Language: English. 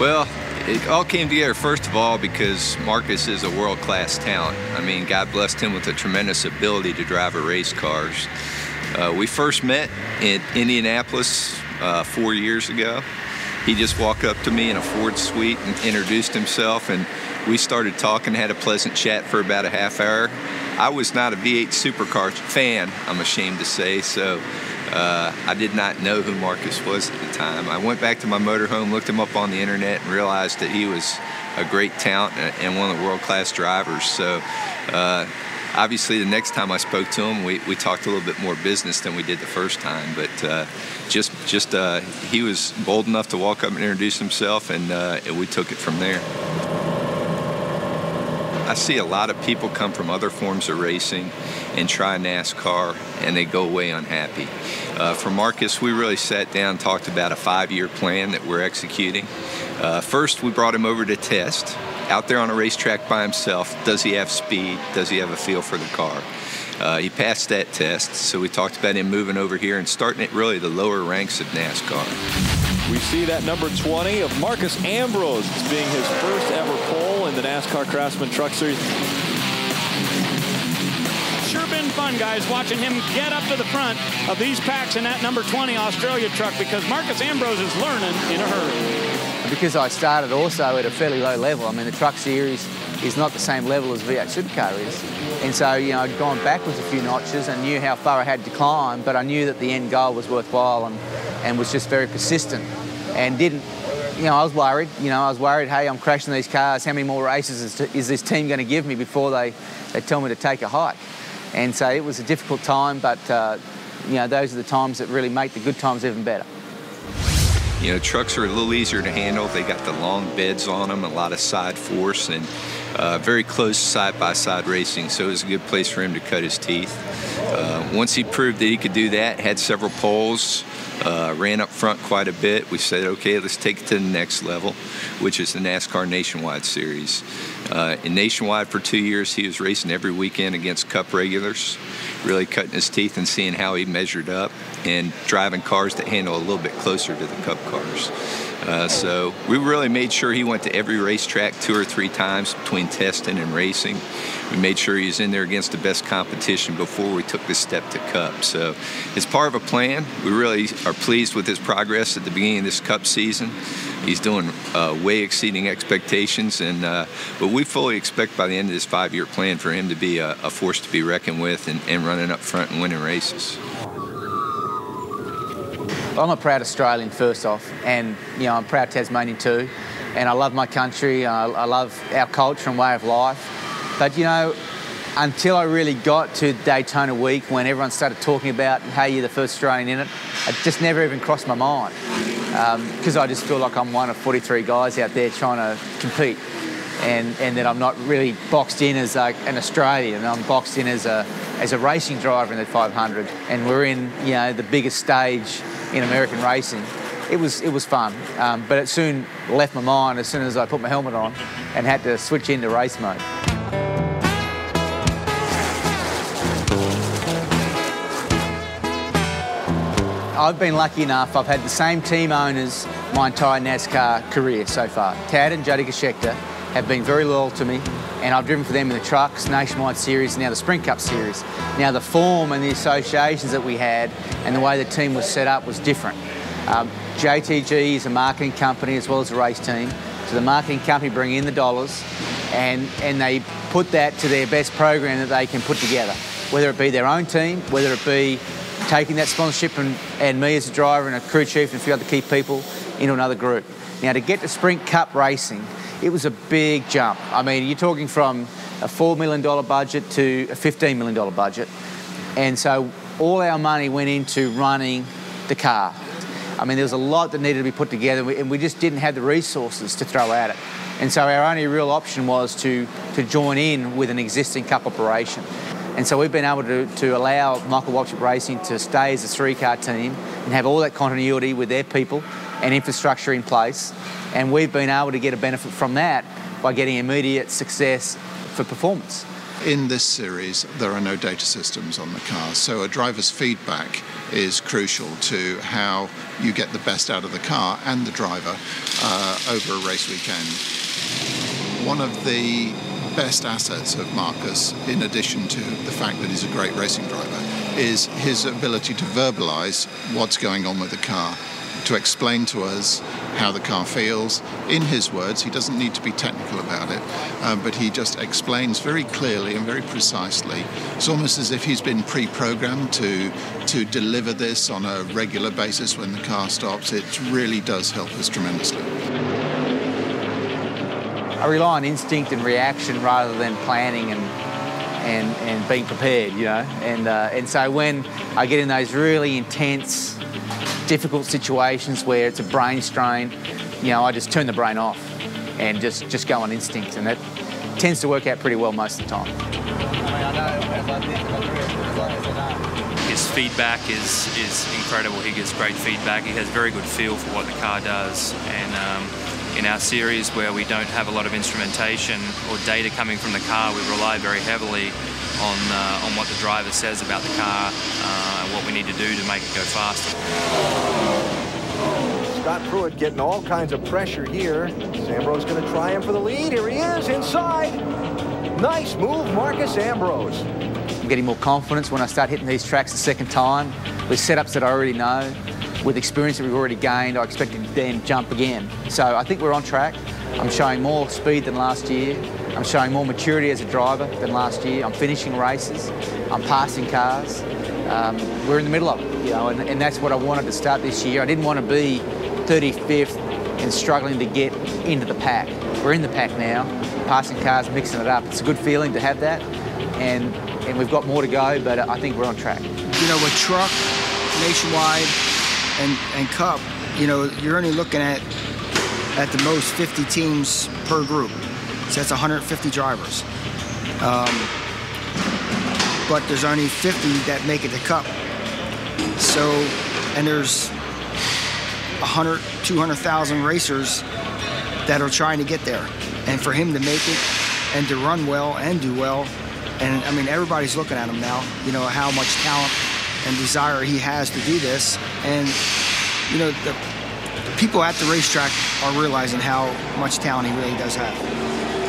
Well, it all came together, first of all, because Marcos is a world class talent. I mean, God blessed him with a tremendous ability to drive a race cars. Uh, we first met in Indianapolis uh, four years ago. He just walked up to me in a Ford suite and introduced himself, and we started talking, had a pleasant chat for about a half hour. I was not a V8 supercar fan, I'm ashamed to say, so uh, I did not know who Marcos was at the time. I went back to my motorhome, looked him up on the internet, and realized that he was a great talent and one of the world class drivers. So, uh, obviously, the next time I spoke to him, we, we talked a little bit more business than we did the first time. But uh, just just uh, he was bold enough to walk up and introduce himself, and, uh, and we took it from there. I see a lot of people come from other forms of racing and try NASCAR and they go away unhappy. Uh, for Marcos, we really sat down and talked about a five year plan that we're executing. Uh, first, we brought him over to test out there on a racetrack by himself. Does he have speed? Does he have a feel for the car? Uh, he passed that test, so we talked about him moving over here and starting at really the lower ranks of NASCAR. We see that number 20 of Marcos Ambrose being his first ever the NASCAR Craftsman Truck Series. Sure been fun, guys, watching him get up to the front of these packs in that number 20 Australia truck because Marcos Ambrose is learning in a hurry. Because I started also at a fairly low level. I mean, the truck series is not the same level as V8 Supercar is. And so, you know, I'd gone backwards a few notches and knew how far I had to climb, but I knew that the end goal was worthwhile and, and was just very persistent and didn't, you know, I was worried. You know, I was worried, hey, I'm crashing these cars. How many more races is, is this team going to give me before they, they tell me to take a hike? And so it was a difficult time, but, uh, you know, those are the times that really make the good times even better. You know, trucks are a little easier to handle. They got the long beds on them, a lot of side force, and uh, very close side-by-side racing. So it was a good place for him to cut his teeth. Uh, once he proved that he could do that, had several poles, uh, ran up front quite a bit. We said, okay, let's take it to the next level, which is the NASCAR Nationwide Series. Uh, in Nationwide for two years, he was racing every weekend against Cup regulars, really cutting his teeth and seeing how he measured up and driving cars that handle a little bit closer to the Cup cars. Uh, so we really made sure he went to every racetrack two or three times between testing and racing. We made sure he was in there against the best competition before we took this step to Cup. So it's part of a plan. We really are pleased with his progress at the beginning of this Cup season. He's doing uh, way exceeding expectations, and uh, but we fully expect by the end of this five-year plan for him to be a, a force to be reckoned with and, and running up front and winning races. I'm a proud Australian first off, and you know I'm proud Tasmanian too, and I love my country. I, I love our culture and way of life. But you know, until I really got to Daytona week, when everyone started talking about, "Hey, you're the first Australian in it," it just never even crossed my mind because um, I just feel like I'm one of 43 guys out there trying to compete. And, and that I'm not really boxed in as an Australian. I'm boxed in as a as a racing driver in the 500, and we're in you know the biggest stage in American racing. It was it was fun, um, but it soon left my mind as soon as I put my helmet on and had to switch into race mode. I've been lucky enough, I've had the same team owners my entire NASCAR career so far. Tad and Jodi Geschickter have been very loyal to me, and I've driven for them in the trucks, Nationwide Series, now the Sprint Cup Series. Now the form and the associations that we had and the way the team was set up was different. Um, JTG is a marketing company as well as a race team. So the marketing company bring in the dollars and, and they put that to their best program that they can put together, whether it be their own team, whether it be taking that sponsorship and, and me as a driver and a crew chief and a few other key people into another group. Now, to get to Sprint Cup racing, it was a big jump. I mean, you're talking from a $4 million budget to a $15 million budget. And so all our money went into running the car. I mean, there was a lot that needed to be put together, and we just didn't have the resources to throw at it. And so our only real option was to, to join in with an existing cup operation. And so we've been able to, to allow Michael Waltrip Racing to stay as a three-car team and have all that continuity with their people and infrastructure in place. And we've been able to get a benefit from that by getting immediate success for performance. In this series, there are no data systems on the cars, so a driver's feedback is crucial to how you get the best out of the car and the driver uh, over a race weekend. One of the best assets of Marcos, in addition to the fact that he's a great racing driver, is his ability to verbalize what's going on with the car to explain to us how the car feels in his words. He doesn't need to be technical about it, um, but he just explains very clearly and very precisely. It's almost as if he's been pre-programmed to to deliver this on a regular basis when the car stops. It really does help us tremendously. I rely on instinct and reaction rather than planning and and, and being prepared, you know. And uh, and so when I get in those really intense difficult situations where it's a brain strain, you know, I just turn the brain off and just, just go on instinct. And that tends to work out pretty well most of the time. His feedback is, is incredible. He gets great feedback. He has very good feel for what the car does. And um, in our series where we don't have a lot of instrumentation or data coming from the car, we rely very heavily on, uh, on what the driver says about the car, uh, what we need to do to make it go faster. Scott Pruett getting all kinds of pressure here. Ambrose going to try him for the lead. Here he is inside. Nice move, Marcos Ambrose. I'm getting more confidence when I start hitting these tracks the second time with setups that I already know. With experience that we've already gained, I expect to then jump again. So I think we're on track. I'm showing more speed than last year. I'm showing more maturity as a driver than last year. I'm finishing races. I'm passing cars. Um, we're in the middle of it, you know, and, and that's what I wanted to start this year. I didn't want to be 35th and struggling to get into the pack. We're in the pack now, passing cars, mixing it up. It's a good feeling to have that, and and we've got more to go, but I think we're on track. You know, with truck, nationwide, and and Cup, you know, you're only looking at at the most 50 teams per group. So that's 150 drivers. Um, but there's only 50 that make it to Cup. So, and there's 100, 200,000 racers that are trying to get there. And for him to make it and to run well and do well, and I mean, everybody's looking at him now, you know, how much talent and desire he has to do this. And, you know, the, people at the racetrack are realizing how much talent he really does have.